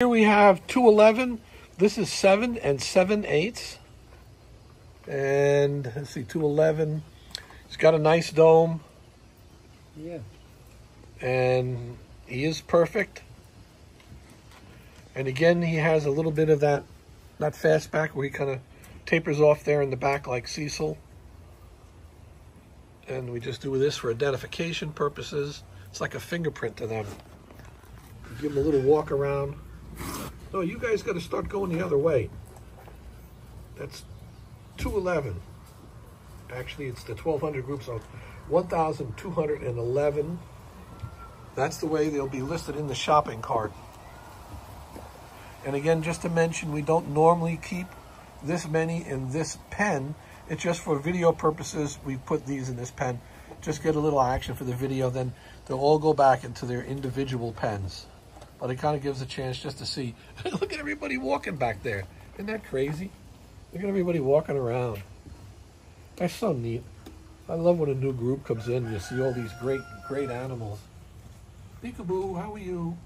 Here we have 211. This is 7 and 7 eighths. And let's see, 211. He's got a nice dome. Yeah. And he is perfect. And again, he has a little bit of that, that fastback where he kind of tapers off there in the back like Cecil. And we just do this for identification purposes. It's like a fingerprint to them. Give them a little walk around. No, you guys got to start going the other way. That's 211. Actually, it's the 1200 group, so 1211. That's the way they'll be listed in the shopping cart. And again, just to mention, we don't normally keep this many in this pen. It's just for video purposes. We put these in this pen. Just get a little action for the video. Then they'll all go back into their individual pens. But it kind of gives a chance just to see. Look at everybody walking back there. Isn't that crazy? Look at everybody walking around. That's so neat. I love when a new group comes in and you see all these great, great animals. Peekaboo, how are you?